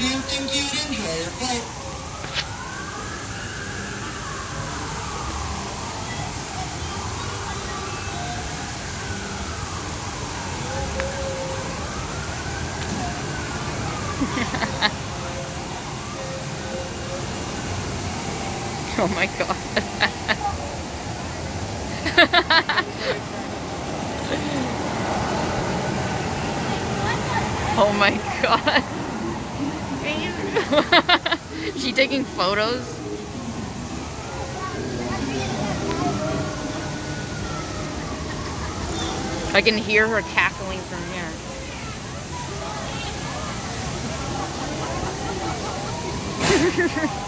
interview. Thank you and enjoy your flight. oh my god. oh my god. she taking photos? I can hear her cackling from here.